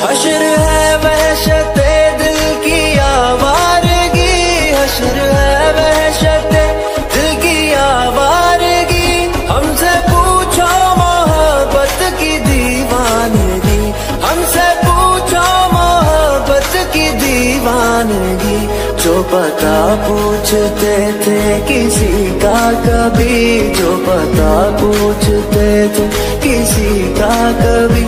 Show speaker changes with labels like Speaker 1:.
Speaker 1: हशर है वहशते, दिल की आवारगी। हशर है वहशते, दिल की आवारगी। हमसे पूछो मोहब्बत की दीवानगी। हमसे पूछो मोहब्बत की दीवानगी। जो पता पूछते थे किसी का कभी, जो पता पूछते थे किसी का कभी।